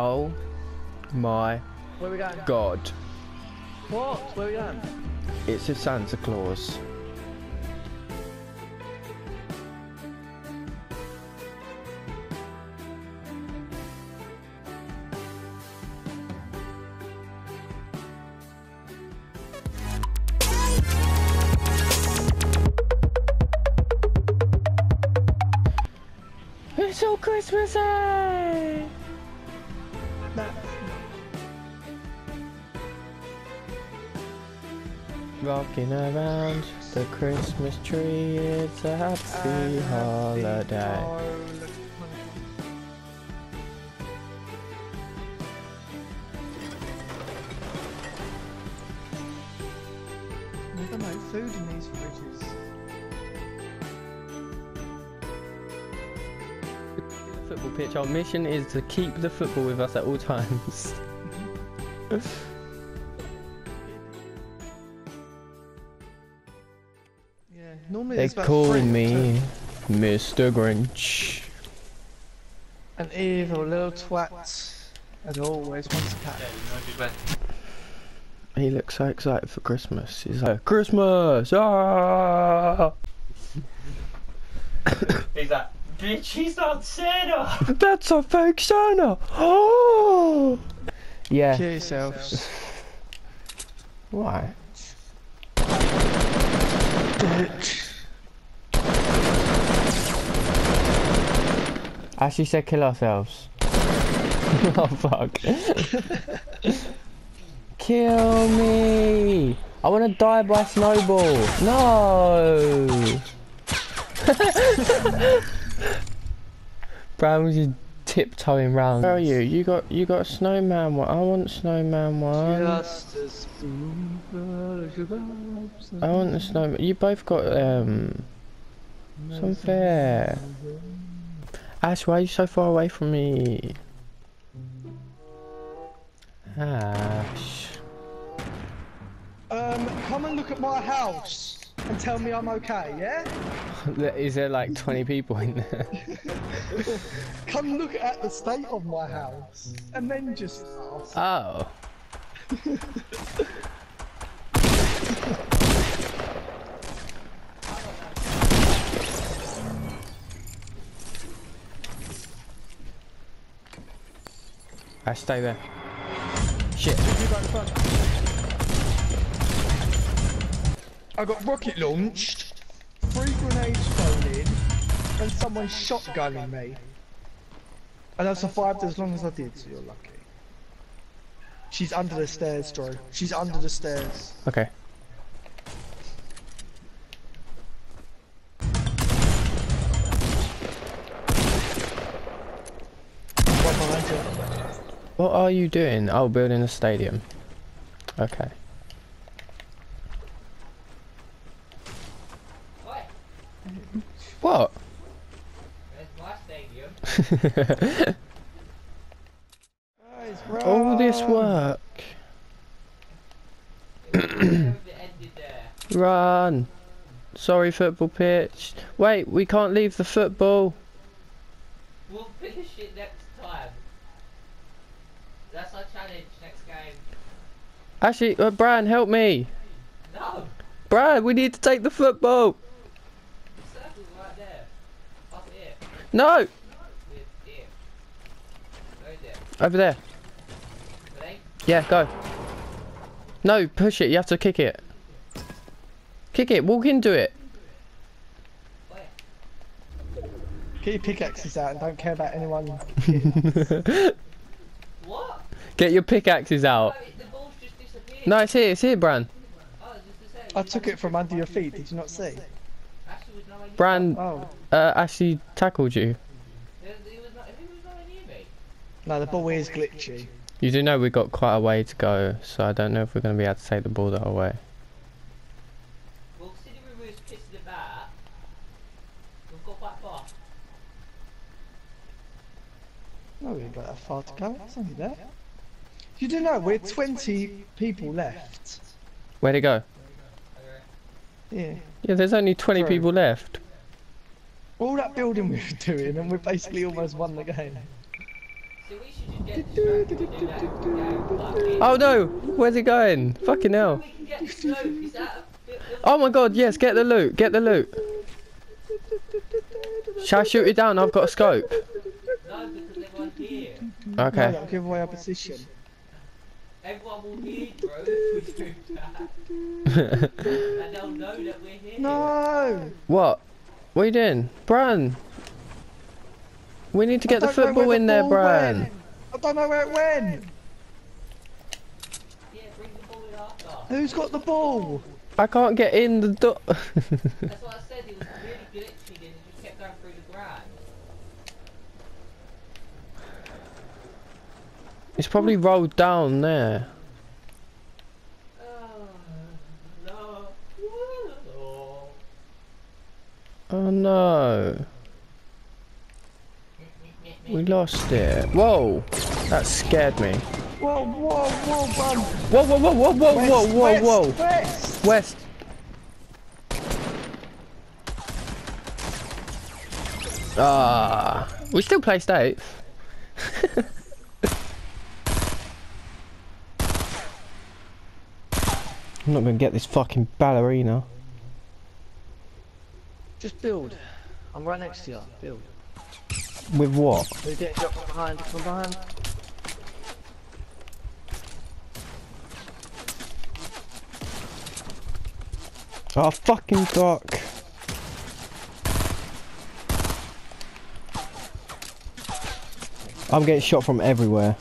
Oh my Where we going? god. What? Where we going? It's a Santa Claus. It's all Christmassy! Rocking around the Christmas tree, it's a happy holiday. Never food in these fridges. Football pitch, our mission is to keep the football with us at all times. normally They there's about call three me Mr. Grinch. An evil little twat. As always wants a cat. He looks so excited for Christmas. He's like, Christmas! Ah! He's like, bitch, he's not Santa! That's a fake Santa! Oh! Yeah. Kill yourselves. Why? Bitch. Ashley said kill ourselves. oh fuck. kill me! I wanna die by snowball. No! Brown was just tiptoeing round. Where are you? You got you got a snowman one. I want snowman one. Just a spoonful of sugar. I want the snowman. You both got um some fair. Ash, why are you so far away from me? Ash. Um, come and look at my house and tell me I'm okay, yeah? Is there like 20 people in there? Come look at the state of my house and then just ask. Oh. Ash, stay there. Shit. I got rocket launched, three grenades thrown in, and someone shotgunning me. And I survived as long as I did, so you're lucky. She's under the stairs, Drew. She's under the stairs. Okay. Right. What are you doing? Oh, building a stadium. Okay. What? What? My stadium. All this work. It ended there. Run. Sorry, football pitch. Wait, we can't leave the football. We'll finish it next time. That's our challenge next game. Actually, uh, Brian, help me. No! Brian, we need to take the football. The circle's right there. Up here. No, Here. Here. There. over there. Ready? Yeah, go. No, push it. You have to kick it. Kick it. Walk into it. Get your pickaxes out and don't care about anyone. What? Get your pickaxes out. it- the ball's just disappeared. No, it's here. It's here, Bran. Oh, just to say. I took it from under your feet, did you not see? Actually, was nowhere near Bran Oh. uh, actually tackled you. There- there was not- Who was nowhere near me? No, the ball is glitchy. You do know we've got quite a way to go, so I don't know if we're going to be able to take the ball that way. Well, we was pissing about, we've got quite far. No, we ain't got that far to go. It's only there. You don't know we're 20 people left. Where'd it go? Yeah. Yeah, there's only 20 True. people left. All that building we were doing, and we basically almost won the game. So we should just get distracted and do that. Yeah, fuck it. Oh no! Where's he going? Fucking hell. We can get the scope. Is that a bit of Oh my god, yes, get the loot, get the loot. Shall I shoot it down? I've got a scope. No, because everyone's here. No, Okay. give away our position. Everyone will hear, bro, if we do that. and they'll know that we're here. No! what? What are you doing? Bran! We need to get the don't know where football the in there, ball Bran. went. I don't know where it went. Yeah, bring the ball in after. Who's got the ball? I can't get in the door. That's what I said, it was really glitchy and it just kept going through the ground. It's probably rolled down there. Oh, no. No. We lost it. Whoa! That scared me. Whoa, whoa, whoa, run! Whoa, whoa, whoa, whoa, whoa, whoa, whoa, whoa! West, West! Ah, we still placed eighth. I'm not gonna get this fucking ballerina. Just build. I'm right next to you. Build. With what? We're getting shot from behind. From behind. Oh, fucking duck. I'm getting shot from everywhere.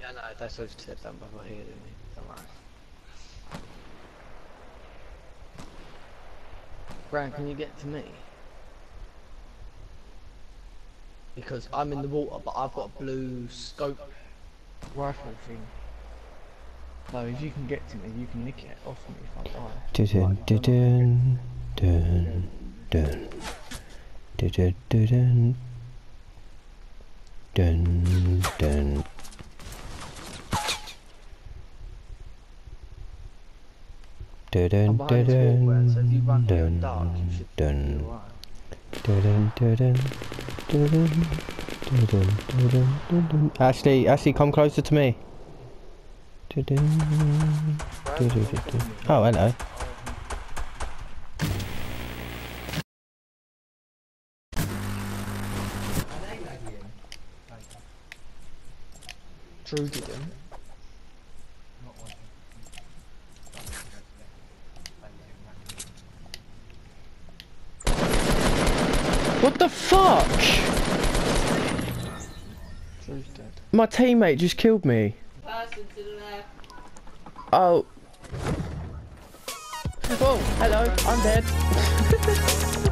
Yeah, no, that's those tips. I'm over here, didn't Brian, can you get to me? Because I'm in the water, but I've got a blue scope rifle thing. So if you can get to me, you can nick it off me if I die. Dun dun dun dun dun dun dun dun. I'm behind this walkway, so if you run here in dark, you should be alright. Actually, actually, come closer to me. Oh, hello. True. didn't. What the fuck? My teammate just killed me. Oh. Whoa, hello, I'm dead.